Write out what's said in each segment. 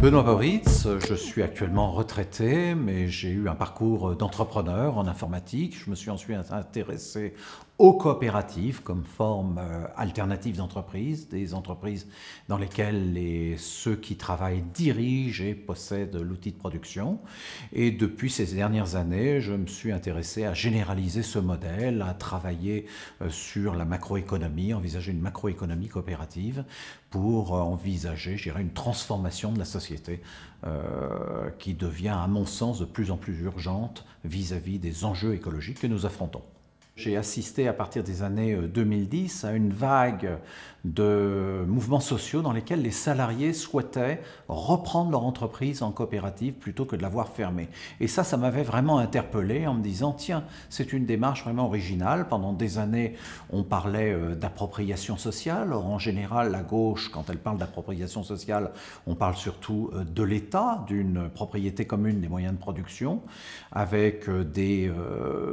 Benoît Boritz, je suis actuellement retraité, mais j'ai eu un parcours d'entrepreneur en informatique. Je me suis ensuite intéressé aux coopératives comme forme euh, alternative d'entreprise, des entreprises dans lesquelles les, ceux qui travaillent dirigent et possèdent l'outil de production. Et depuis ces dernières années, je me suis intéressé à généraliser ce modèle, à travailler euh, sur la macroéconomie, envisager une macroéconomie coopérative pour euh, envisager, je une transformation de la société euh, qui devient, à mon sens, de plus en plus urgente vis-à-vis -vis des enjeux écologiques que nous affrontons. J'ai assisté à partir des années 2010 à une vague de mouvements sociaux dans lesquels les salariés souhaitaient reprendre leur entreprise en coopérative plutôt que de l'avoir fermée. Et ça, ça m'avait vraiment interpellé en me disant, tiens, c'est une démarche vraiment originale. Pendant des années, on parlait euh, d'appropriation sociale. Or, en général, la gauche, quand elle parle d'appropriation sociale, on parle surtout euh, de l'État, d'une propriété commune des moyens de production, avec euh, des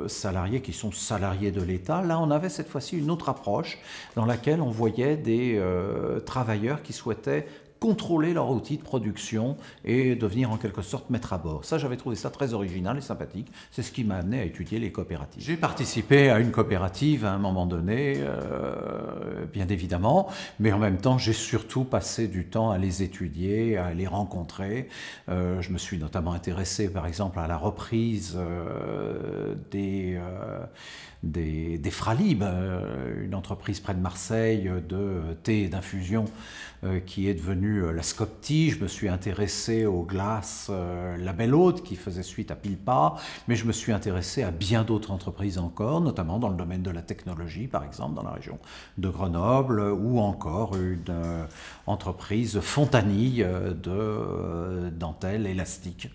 salariés qui sont salariés de l'État. Là, on avait cette fois-ci une autre approche dans laquelle on voyait des euh, travailleurs qui souhaitaient contrôler leur outil de production et devenir en quelque sorte maître à bord. Ça, j'avais trouvé ça très original et sympathique. C'est ce qui m'a amené à étudier les coopératives. J'ai participé à une coopérative à un moment donné, euh, bien évidemment, mais en même temps, j'ai surtout passé du temps à les étudier, à les rencontrer. Euh, je me suis notamment intéressé, par exemple, à la reprise euh, des, des, des Fralib, une entreprise près de Marseille de thé et d'infusion qui est devenue euh, la Scopti, je me suis intéressé aux glaces euh, La Belle Haute qui faisait suite à Pilpa, mais je me suis intéressé à bien d'autres entreprises encore, notamment dans le domaine de la technologie, par exemple, dans la région de Grenoble, ou encore une euh, entreprise Fontanille de dentelle élastique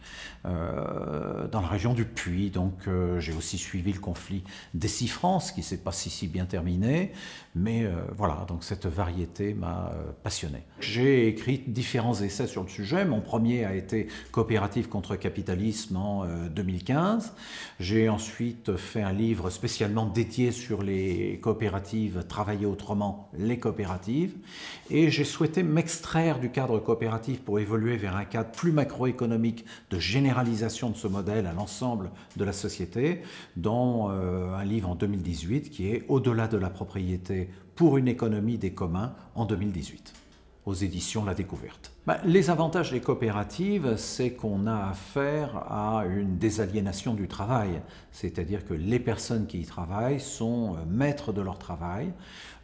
dans la région du Puy. Donc j'ai aussi suivi le conflit des six France qui s'est pas si, si bien terminé, mais voilà, donc cette variété m'a passionné. J'ai écrit différents essais sur le sujet. Mon premier a été Coopérative contre capitalisme en 2015. Euh, J'ai ensuite fait un livre spécialement dédié sur les coopératives, Travailler autrement, les coopératives. Et j'ai souhaité m'extraire du cadre coopératif pour évoluer vers un cadre plus macroéconomique de généralisation de ce modèle à l'ensemble de la société, dans euh, un livre en 2018 qui est Au-delà de la propriété pour une économie des communs en 2018 aux éditions La Découverte. Bah, les avantages des coopératives, c'est qu'on a affaire à une désaliénation du travail, c'est-à-dire que les personnes qui y travaillent sont euh, maîtres de leur travail,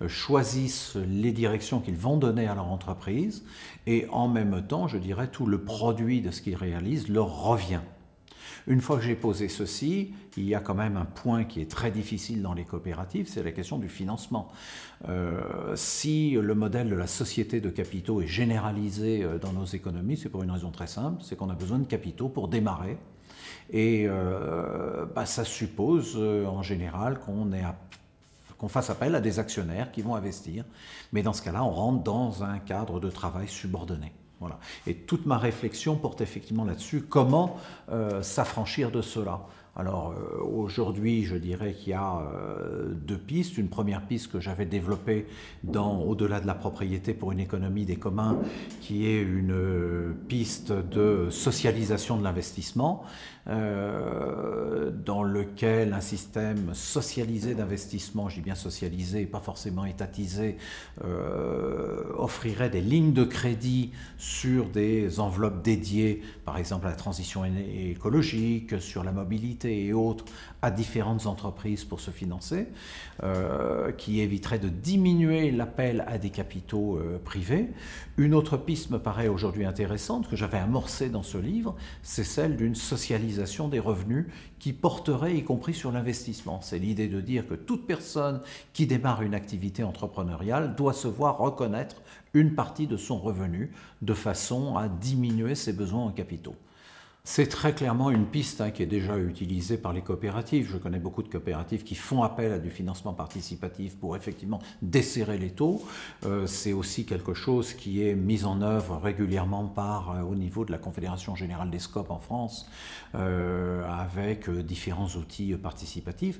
euh, choisissent les directions qu'ils vont donner à leur entreprise et en même temps, je dirais, tout le produit de ce qu'ils réalisent leur revient. Une fois que j'ai posé ceci, il y a quand même un point qui est très difficile dans les coopératives, c'est la question du financement. Euh, si le modèle de la société de capitaux est généralisé euh, dans nos économies, c'est pour une raison très simple, c'est qu'on a besoin de capitaux pour démarrer. Et euh, bah, ça suppose en général qu'on qu'on fasse appel à des actionnaires qui vont investir. Mais dans ce cas-là, on rentre dans un cadre de travail subordonné. Et toute ma réflexion porte effectivement là-dessus, comment euh, s'affranchir de cela? Alors euh, aujourd'hui, je dirais qu'il y a euh, deux pistes. Une première piste que j'avais développée dans Au-delà de la propriété pour une économie des communs, qui est une piste de socialisation de l'investissement, dans lequel un système socialisé d'investissement, je dis bien socialisé pas forcément étatisé, offrirait des lignes de crédit sur des enveloppes dédiées, par exemple à la transition écologique, sur la mobilité et autres, à différentes entreprises pour se financer, euh, qui éviterait de diminuer l'appel à des capitaux euh, privés. Une autre piste me paraît aujourd'hui intéressante, que j'avais amorcée dans ce livre, c'est celle d'une socialisation des revenus qui porterait y compris sur l'investissement. C'est l'idée de dire que toute personne qui démarre une activité entrepreneuriale doit se voir reconnaître une partie de son revenu de façon à diminuer ses besoins en capitaux. C'est très clairement une piste hein, qui est déjà utilisée par les coopératives. Je connais beaucoup de coopératives qui font appel à du financement participatif pour effectivement desserrer les taux. Euh, c'est aussi quelque chose qui est mis en œuvre régulièrement par, euh, au niveau de la Confédération générale des scopes en France, euh, avec différents outils participatifs.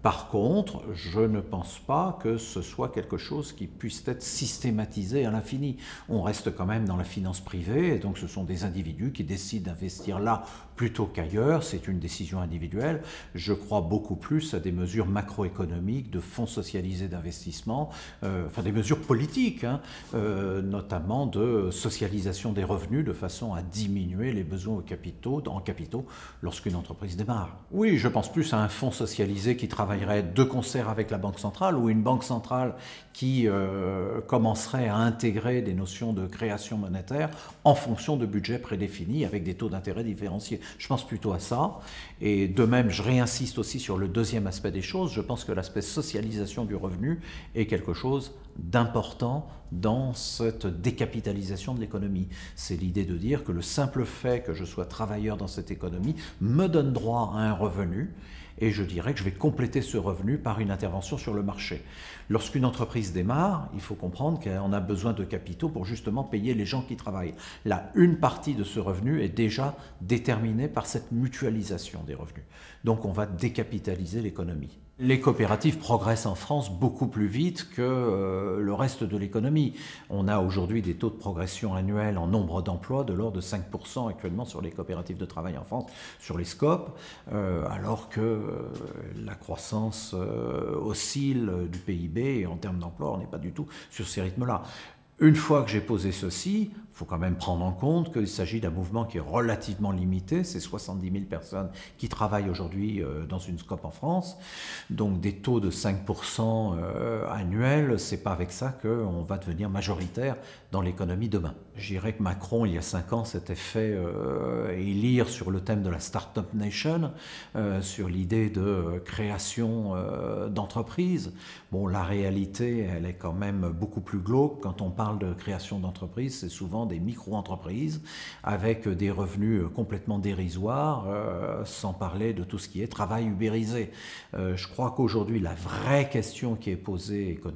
Par contre, je ne pense pas que ce soit quelque chose qui puisse être systématisé à l'infini. On reste quand même dans la finance privée, et donc ce sont des individus qui décident d'investir là plutôt qu'ailleurs, c'est une décision individuelle. Je crois beaucoup plus à des mesures macroéconomiques, de fonds socialisés d'investissement, euh, enfin des mesures politiques, hein, euh, notamment de socialisation des revenus de façon à diminuer les besoins en capitaux lorsqu'une entreprise démarre. Oui, je pense plus à un fonds socialisé qui travaillerait de concert avec la Banque centrale ou une banque centrale qui euh, commencerait à intégrer des notions de création monétaire en fonction de budgets prédéfinis avec des taux d'intérêt Je pense plutôt à ça. Et de même, je réinsiste aussi sur le deuxième aspect des choses. Je pense que l'aspect socialisation du revenu est quelque chose d'important dans cette décapitalisation de l'économie. C'est l'idée de dire que le simple fait que je sois travailleur dans cette économie me donne droit à un revenu et je dirais que je vais compléter ce revenu par une intervention sur le marché. Lorsqu'une entreprise démarre, il faut comprendre qu'on a besoin de capitaux pour justement payer les gens qui travaillent. Là, une partie de ce revenu est déjà déterminée par cette mutualisation des revenus. Donc on va décapitaliser l'économie. Les coopératives progressent en France beaucoup plus vite que euh, le reste de l'économie. On a aujourd'hui des taux de progression annuels en nombre d'emplois de l'ordre de 5% actuellement sur les coopératives de travail en France, sur les scopes, euh, alors que euh, la croissance oscille du PIB et en termes d'emploi, on n'est pas du tout sur ces rythmes-là. Une fois que j'ai posé ceci, il faut quand même prendre en compte qu'il s'agit d'un mouvement qui est relativement limité. C'est 70 000 personnes qui travaillent aujourd'hui euh, dans une scope en France. Donc des taux de 5% euh, annuels, c'est pas avec ça qu'on va devenir majoritaire dans l'économie demain. Je que Macron, il y a 5 ans, s'était fait euh, élire sur le thème de la Startup Nation, sur l'idée de création d'entreprises. Bon, la réalité, elle est quand même beaucoup plus glauque quand on parle de création d'entreprises, c'est souvent des micro-entreprises avec des revenus complètement dérisoires, euh, sans parler de tout ce qui est travail ubérisé. Euh, je crois qu'aujourd'hui, la vraie question qui est posée euh,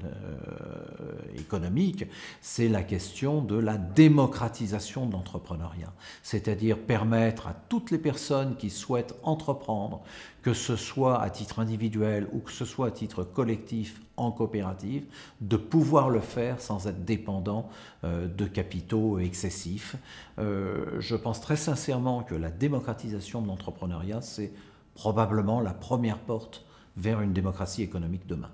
économique, c'est la question de la démocratisation de l'entrepreneuriat, c'est-à-dire permettre à toutes les personnes qui souhaitent entreprendre, que ce soit à titre individuel ou que ce soit à titre collectif en coopérative, de pouvoir le faire sans être dépendant euh, de capitaux excessifs. Euh, je pense très sincèrement que la démocratisation de l'entrepreneuriat, c'est probablement la première porte vers une démocratie économique demain.